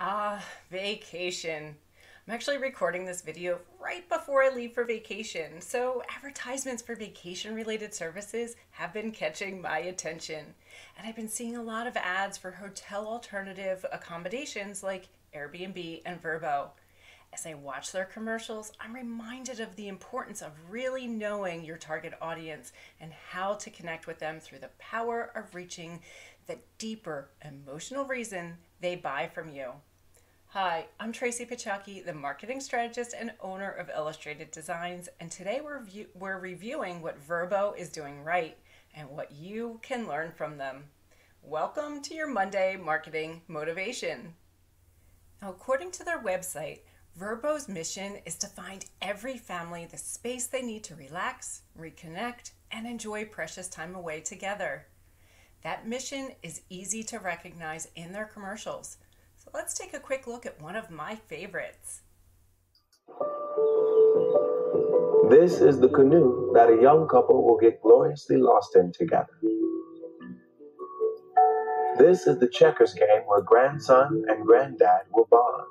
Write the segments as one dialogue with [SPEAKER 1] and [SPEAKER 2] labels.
[SPEAKER 1] Ah, vacation. I'm actually recording this video right before I leave for vacation, so advertisements for vacation related services have been catching my attention. And I've been seeing a lot of ads for hotel alternative accommodations like Airbnb and Vrbo. As I watch their commercials, I'm reminded of the importance of really knowing your target audience and how to connect with them through the power of reaching the deeper emotional reason they buy from you. Hi, I'm Tracy Pachaki, the marketing strategist and owner of Illustrated Designs, and today we're, view- we're reviewing what Vrbo is doing right and what you can learn from them. Welcome to your Monday marketing motivation. Now, according to their website, Vrbo's mission is to find every family the space they need to relax, reconnect, and enjoy precious time away together. That mission is easy to recognize in their commercials. So let's take a quick look at one of my favorites.
[SPEAKER 2] This is the canoe that a young couple will get gloriously lost in together. This is the checkers game where grandson and granddad will bond.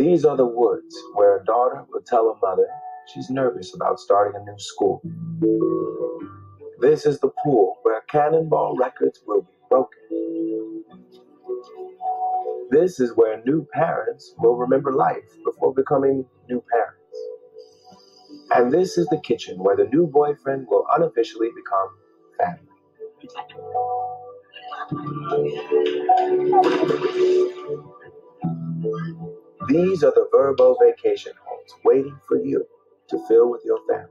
[SPEAKER 2] These are the woods where a daughter will tell a mother she's nervous about starting a new school. This is the pool where cannonball records will be broken. This is where new parents will remember life before becoming new parents. And this is the kitchen where the new boyfriend will unofficially become family. These are the Vrbo vacation homes waiting for you to fill with your family.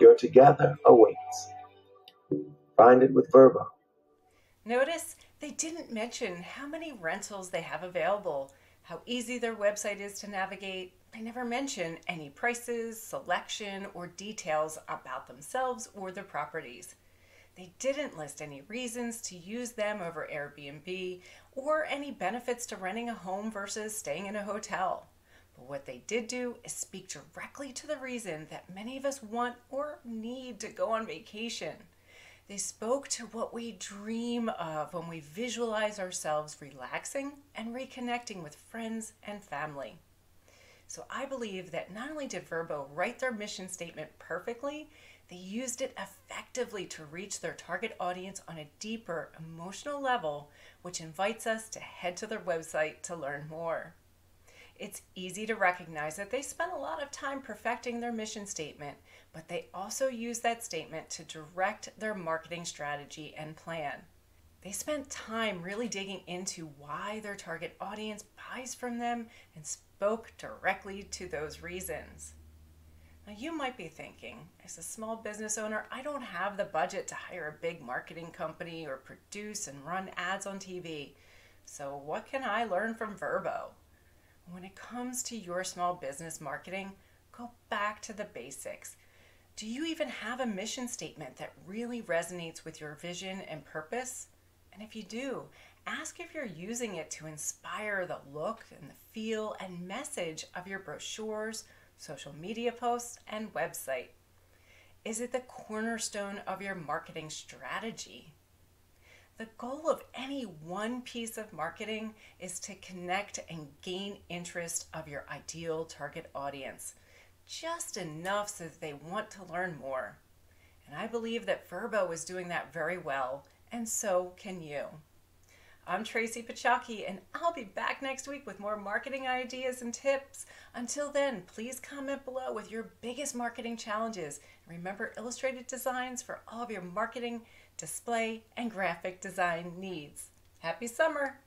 [SPEAKER 2] Your together awaits. Find it with Vrbo.
[SPEAKER 1] Notice they didn't mention how many rentals they have available, how easy their website is to navigate. They never mention any prices, selection, or details about themselves or their properties. They didn't list any reasons to use them over Airbnb or any benefits to renting a home versus staying in a hotel. But what they did do is speak directly to the reason that many of us want or need to go on vacation. They spoke to what we dream of when we visualize ourselves relaxing and reconnecting with friends and family. So I believe that not only did Vrbo write their mission statement perfectly, they used it effectively to reach their target audience on a deeper emotional level, which invites us to head to their website to learn more. It's easy to recognize that they spent a lot of time perfecting their mission statement, but they also use that statement to direct their marketing strategy and plan. They spent time really digging into why their target audience buys from them and spoke directly to those reasons. Now, you might be thinking, as a small business owner, I don't have the budget to hire a big marketing company or produce and run ads on TV. So, what can I learn from Vrbo? When it comes to your small business marketing, go back to the basics. Do you even have a mission statement that really resonates with your vision and purpose? And if you do, ask if you're using it to inspire the look and the feel and message of your brochures, social media posts, and website. Is it the cornerstone of your marketing strategy? The goal of any one piece of marketing is to connect and gain interest of your ideal target audience, just enough so that they want to learn more. And I believe that Vrbo is doing that very well, and so can you. I'm Tracy Pachaki, and I'll be back next week with more marketing ideas and tips. Until then, please comment below with your biggest marketing challenges. Remember Illustrated Designs for all of your marketing display, and graphic design needs. Happy summer!